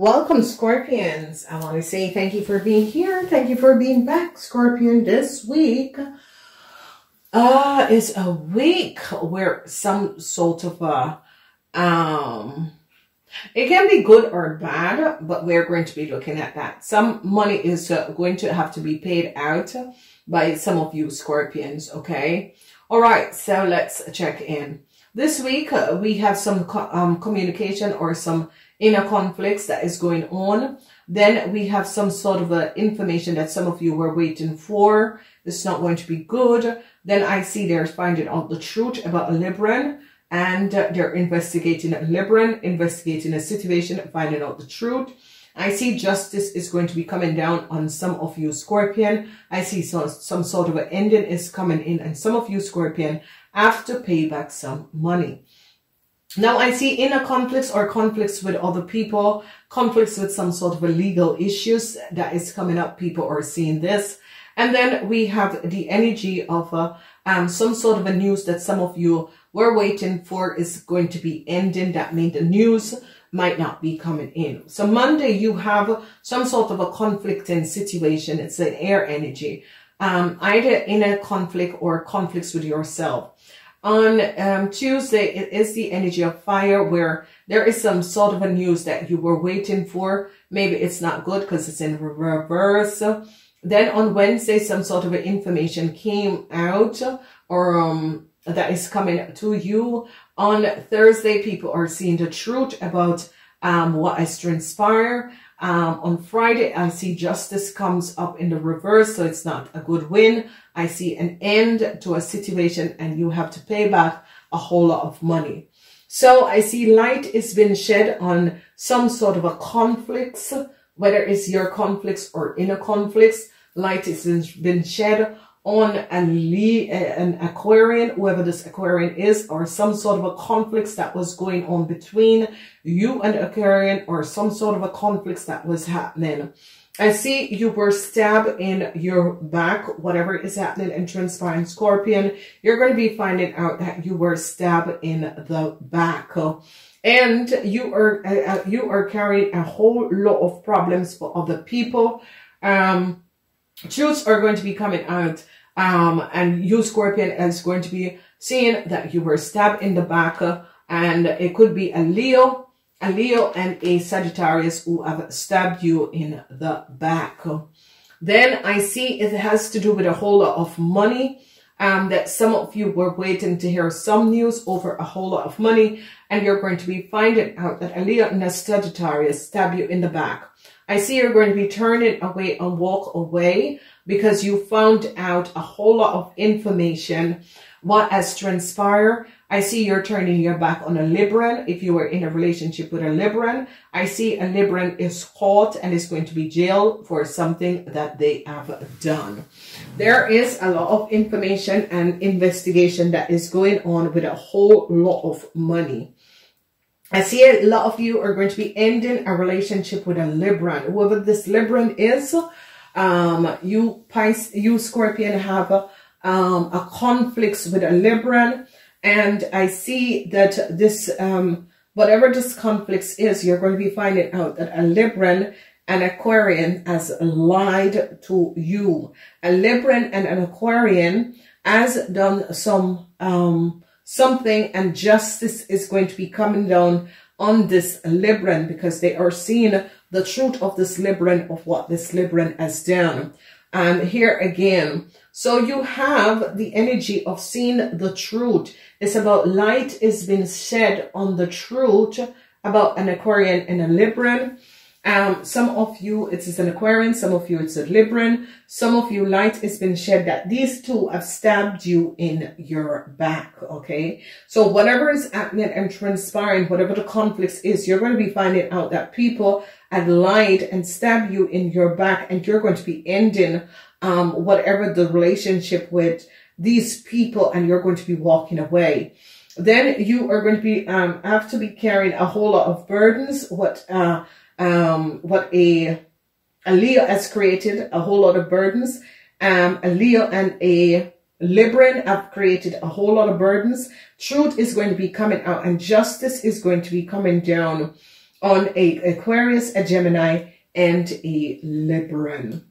Welcome, Scorpions. I want to say thank you for being here. Thank you for being back, Scorpion. This week uh, is a week where some sort of a, um, it can be good or bad, but we're going to be looking at that. Some money is uh, going to have to be paid out by some of you Scorpions, okay? All right, so let's check in. This week, uh, we have some um, communication or some inner conflicts that is going on. Then we have some sort of information that some of you were waiting for. It's not going to be good. Then I see they're finding out the truth about a Libran and they're investigating a Libran, investigating a situation, finding out the truth. I see justice is going to be coming down on some of you Scorpion. I see some, some sort of an ending is coming in and some of you Scorpion have to pay back some money. Now I see inner conflicts or conflicts with other people, conflicts with some sort of a legal issues that is coming up. People are seeing this. And then we have the energy of uh, um, some sort of a news that some of you were waiting for is going to be ending. That means the news might not be coming in. So Monday, you have some sort of a conflicting situation. It's an air energy, um, either inner conflict or conflicts with yourself. On um, Tuesday, it is the energy of fire where there is some sort of a news that you were waiting for. Maybe it's not good because it's in reverse. Then on Wednesday, some sort of information came out or um, that is coming to you. On Thursday, people are seeing the truth about um, what has transpired. Um, on Friday, I see justice comes up in the reverse, so it's not a good win. I see an end to a situation and you have to pay back a whole lot of money. So I see light is being shed on some sort of a conflicts, whether it's your conflicts or inner conflicts. Light is been shed on an, an Aquarian, whoever this Aquarian is, or some sort of a conflicts that was going on between you and Aquarian, or some sort of a conflicts that was happening. I see you were stabbed in your back, whatever is happening in transpiring scorpion. You're going to be finding out that you were stabbed in the back. And you are, uh, uh you are carrying a whole lot of problems for other people. Um, truths are going to be coming out. Um, and you, Scorpion, is going to be seeing that you were stabbed in the back. and it could be a Leo, a Leo and a Sagittarius who have stabbed you in the back. Then I see it has to do with a whole lot of money. Um, that some of you were waiting to hear some news over a whole lot of money and you're going to be finding out that a Leo and a Sagittarius stab you in the back. I see you're going to be turning away and walk away because you found out a whole lot of information, what has transpired. I see you're turning your back on a Libran. If you were in a relationship with a Libran, I see a Libran is caught and is going to be jailed for something that they have done. There is a lot of information and investigation that is going on with a whole lot of money. I see a lot of you are going to be ending a relationship with a Libran. Whoever this Libran is, um, you you Scorpion have um, a conflicts with a Libran. And I see that this, um, whatever this conflicts is, you're going to be finding out that a Libran and Aquarian has lied to you. A Libran and an Aquarian has done some, um, something and justice is going to be coming down on this Libran because they are seeing the truth of this Libran of what this Libran has done. And here again, so you have the energy of seeing the truth. It's about light is being shed on the truth about an Aquarian and a Libran. Um, some of you, it is an Aquarian, some of you, it's a Libran, some of you, light has been shed that these two have stabbed you in your back, okay? So whatever is happening and transpiring, whatever the conflicts is, you're going to be finding out that people had lied and stabbed you in your back and you're going to be ending um, whatever the relationship with these people and you're going to be walking away then you are going to be um, have to be carrying a whole lot of burdens what uh um, what a, a Leo has created, a whole lot of burdens. Um, a Leo and a Libran have created a whole lot of burdens. Truth is going to be coming out and justice is going to be coming down on a Aquarius, a Gemini, and a Libran.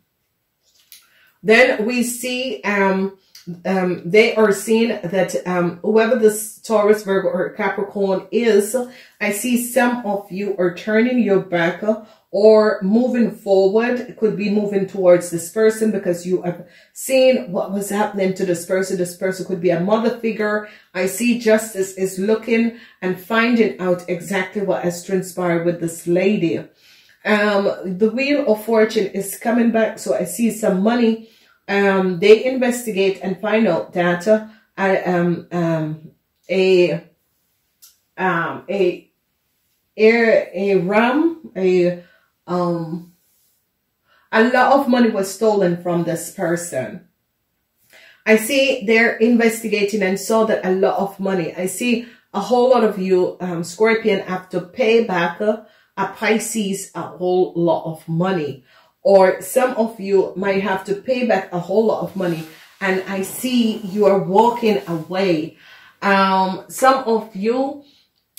Then we see um, um, they are seeing that um, whoever this Taurus, Virgo, or Capricorn is, I see some of you are turning your back or moving forward. It could be moving towards this person because you have seen what was happening to this person. This person could be a mother figure. I see justice is looking and finding out exactly what has transpired with this lady. Um, the wheel of fortune is coming back. So I see some money um, they investigate and find out that uh, um, um, a um, a a a ram a um a lot of money was stolen from this person. I see they're investigating and saw that a lot of money. I see a whole lot of you, um, Scorpion, have to pay back a, a Pisces a whole lot of money or some of you might have to pay back a whole lot of money and I see you are walking away. Um, some of you,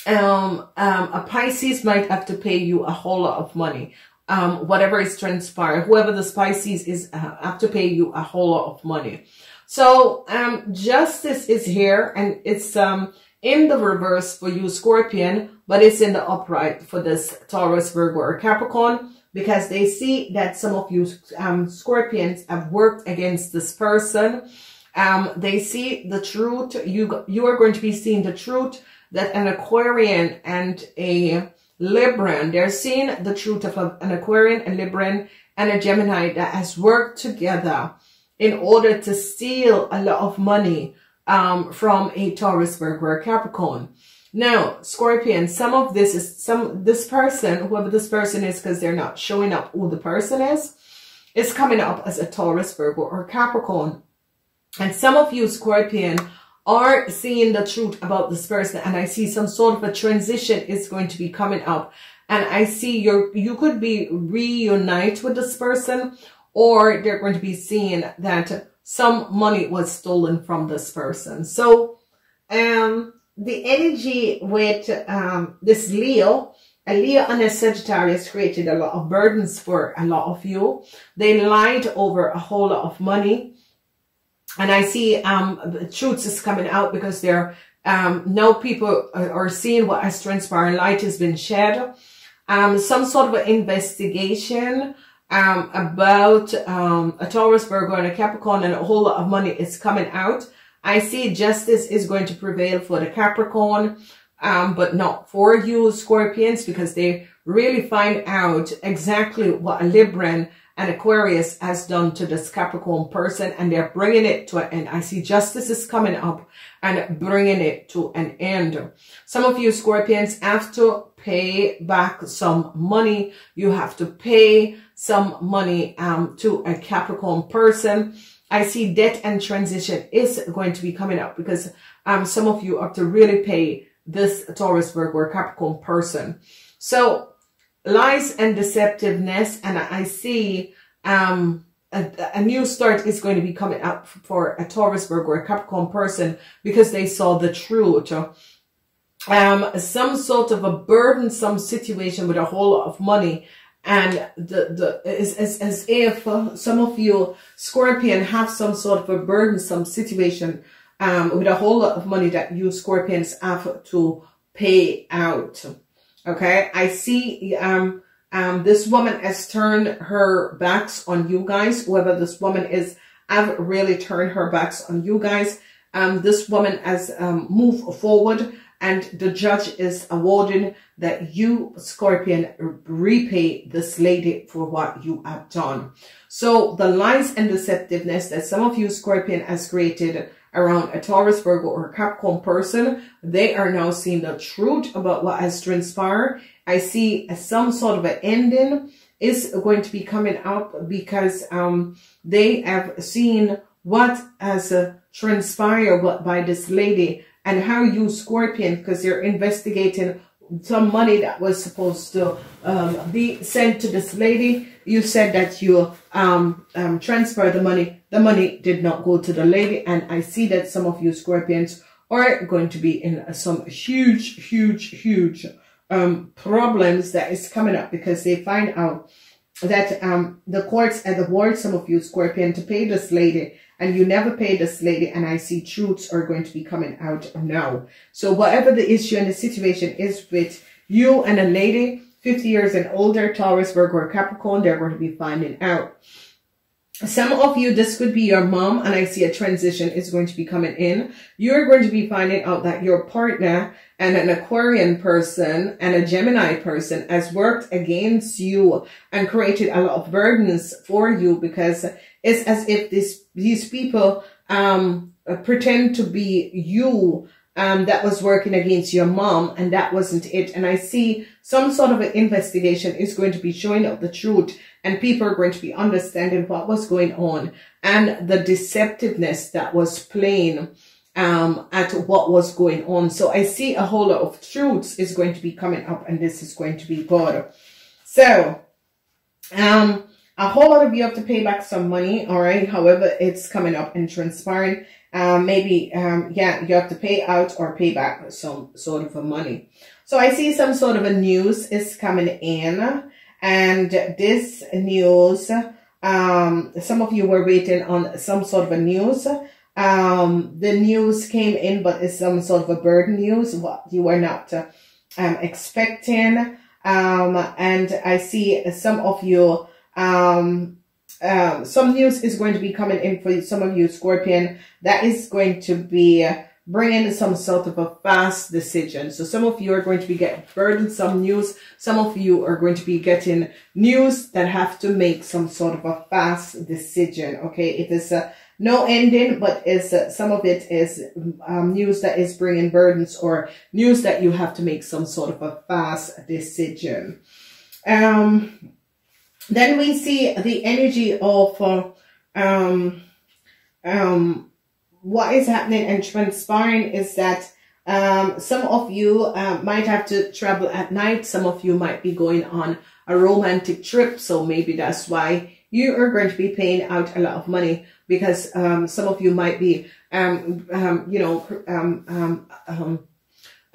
um, um, a Pisces might have to pay you a whole lot of money. Um, whatever is transpired, whoever the Pisces is, uh, have to pay you a whole lot of money. So, um, justice is here and it's, um, in the reverse for you, Scorpion, but it's in the upright for this Taurus, Virgo, or Capricorn because they see that some of you um, scorpions have worked against this person. Um, they see the truth. You, you are going to be seeing the truth that an Aquarian and a Libran, they're seeing the truth of a, an Aquarian, a Libran, and a Gemini that has worked together in order to steal a lot of money um, from a Taurus, Virgo, or Capricorn. Now, Scorpion, some of this is some, this person, whoever this person is, because they're not showing up who the person is, is coming up as a Taurus, Virgo, or Capricorn. And some of you, Scorpion, are seeing the truth about this person. And I see some sort of a transition is going to be coming up. And I see you you could be reunite with this person, or they're going to be seeing that some money was stolen from this person. So, um, the energy with um, this Leo, a Leo and a Sagittarius created a lot of burdens for a lot of you. They lied over a whole lot of money. And I see um, the truth is coming out because there um, now people are seeing what has transpired. Light has been shed. Um, some sort of investigation um, about um, a Taurus, Virgo, and a Capricorn, and a whole lot of money is coming out. I see justice is going to prevail for the Capricorn, um, but not for you Scorpions because they really find out exactly what a Libran and Aquarius has done to this Capricorn person and they're bringing it to an end. I see justice is coming up and bringing it to an end. Some of you Scorpions have to pay back some money. You have to pay some money um, to a Capricorn person I see debt and transition is going to be coming up because um, some of you have to really pay this Taurus, Virgo, or Capricorn person. So lies and deceptiveness, and I see um, a, a, new start is going to be coming up for a Taurus, Virgo, or a Capricorn person because they saw the truth. Um, some sort of a burdensome situation with a whole lot of money and the the as as, as if uh, some of you scorpion have some sort of a burdensome situation um with a whole lot of money that you scorpions have to pay out. Okay? I see um um this woman has turned her backs on you guys. Whoever this woman is i've really turned her backs on you guys. Um this woman has um moved forward and the judge is awarding that you, Scorpion, repay this lady for what you have done. So the lies and deceptiveness that some of you, Scorpion, has created around a Taurus, Virgo, or Capricorn person, they are now seeing the truth about what has transpired. I see some sort of an ending is going to be coming up because um, they have seen what has uh, transpired by this lady and how you Scorpion, because you're investigating some money that was supposed to um, be sent to this lady. You said that you um, um, transfer the money. The money did not go to the lady. And I see that some of you Scorpions are going to be in some huge, huge, huge um, problems that is coming up because they find out that um, the courts at the board, some of you Scorpion, to pay this lady and you never paid this lady and I see truths are going to be coming out now. So whatever the issue and the situation is with you and a lady, 50 years and older, Taurus, Virgo, or Capricorn, they're going to be finding out. Some of you, this could be your mom, and I see a transition is going to be coming in. You're going to be finding out that your partner and an Aquarian person and a Gemini person has worked against you and created a lot of burdens for you because it's as if this, these people um, pretend to be you um, that was working against your mom and that wasn't it. And I see some sort of an investigation is going to be showing up the truth and people are going to be understanding what was going on and the deceptiveness that was playing um, at what was going on. So I see a whole lot of truths is going to be coming up and this is going to be good. So, um, a whole lot of you have to pay back some money, all right? However, it's coming up and transpiring. Um, maybe, um, yeah, you have to pay out or pay back some sort of a money. So I see some sort of a news is coming in and this news, um, some of you were waiting on some sort of a news. Um, the news came in, but it's some sort of a burden news, what you were not um, expecting. Um, and I see some of you, um, um, some news is going to be coming in for some of you, Scorpion. That is going to be bringing some sort of a fast decision. So some of you are going to be getting burdensome news. Some of you are going to be getting news that have to make some sort of a fast decision. Okay. It is a no ending, but is uh, some of it is um, news that is bringing burdens or news that you have to make some sort of a fast decision. Um, then we see the energy of, uh, um, um, what is happening and transpiring is that um, some of you uh, might have to travel at night. Some of you might be going on a romantic trip. So maybe that's why you are going to be paying out a lot of money because um, some of you might be, um, um, you know, um, um,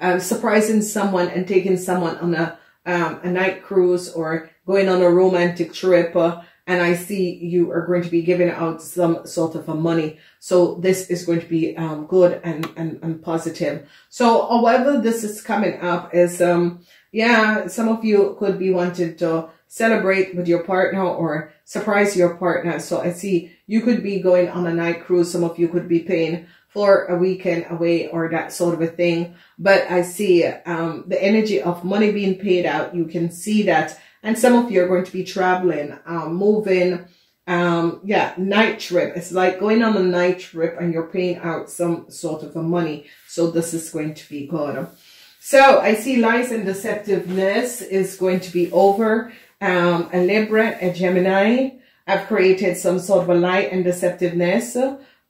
um, surprising someone and taking someone on a, um, a night cruise or going on a romantic trip. Uh, and I see you are going to be giving out some sort of a money. So this is going to be um, good and, and, and positive. So however this is coming up is, um, yeah, some of you could be wanting to celebrate with your partner or surprise your partner. So I see you could be going on a night cruise. Some of you could be paying for a weekend away or that sort of a thing. But I see um, the energy of money being paid out. You can see that and some of you are going to be traveling, um, moving, um, yeah, night trip. It's like going on a night trip and you're paying out some sort of a money. So this is going to be good. So I see lies and deceptiveness is going to be over. Um, a Libra, a Gemini. I've created some sort of a lie and deceptiveness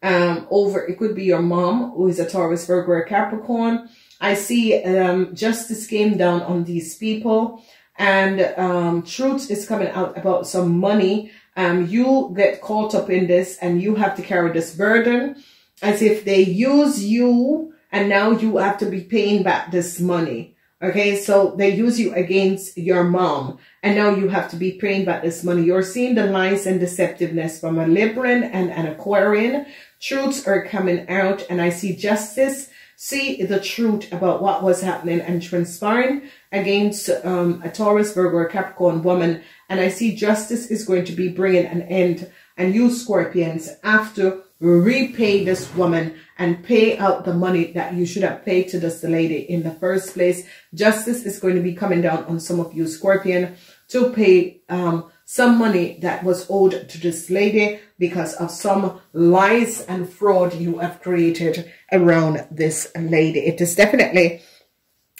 um, over. It could be your mom who is a Taurus, Virgo, or Capricorn. I see um, justice came down on these people and um, truth is coming out about some money, um, you get caught up in this and you have to carry this burden as if they use you and now you have to be paying back this money. Okay, so they use you against your mom and now you have to be paying back this money. You're seeing the lies and deceptiveness from a Libran and an Aquarian. Truths are coming out and I see justice see the truth about what was happening and transpiring against um, a Taurus, Virgo, or Capricorn woman. And I see justice is going to be bringing an end. And you Scorpions have to repay this woman and pay out the money that you should have paid to this lady in the first place. Justice is going to be coming down on some of you Scorpion to pay um, some money that was owed to this lady because of some lies and fraud you have created around this lady. It is definitely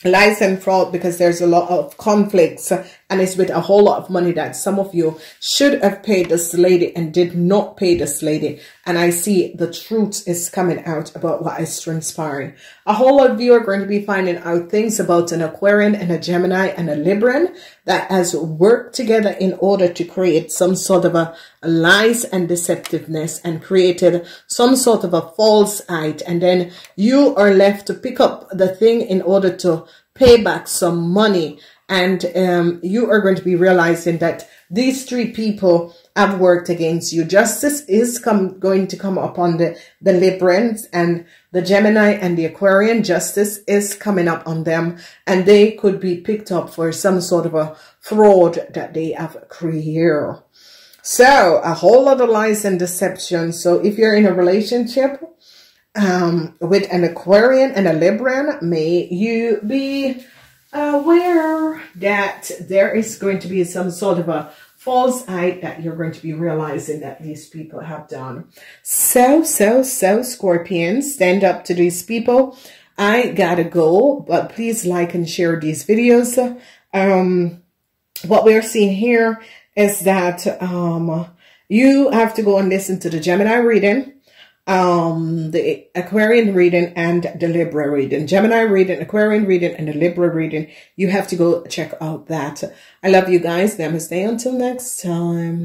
lies and fraud because there's a lot of conflicts and it's with a whole lot of money that some of you should have paid this lady and did not pay this lady and I see the truth is coming out about what is transpiring. A whole lot of you are going to be finding out things about an Aquarian and a Gemini and a Libran that has worked together in order to create some sort of a lies and deceptiveness and created some sort of a false height and then you are left to pick up the thing in order to pay back some money. And um, you are going to be realizing that these three people have worked against you. Justice is come, going to come upon the, the Librans and the Gemini and the Aquarian. Justice is coming up on them and they could be picked up for some sort of a fraud that they have created. So a whole lot of lies and deception. So if you're in a relationship um, with an Aquarian and a Libran, may you be aware that there is going to be some sort of a false eye that you're going to be realizing that these people have done. So, so, so, Scorpions, stand up to these people. I gotta go, but please like and share these videos. Um, what we're seeing here is that um, you have to go and listen to the Gemini reading um, the Aquarian reading and the Libra reading. Gemini reading, Aquarian reading, and the Libra reading. You have to go check out that. I love you guys. Namaste until next time.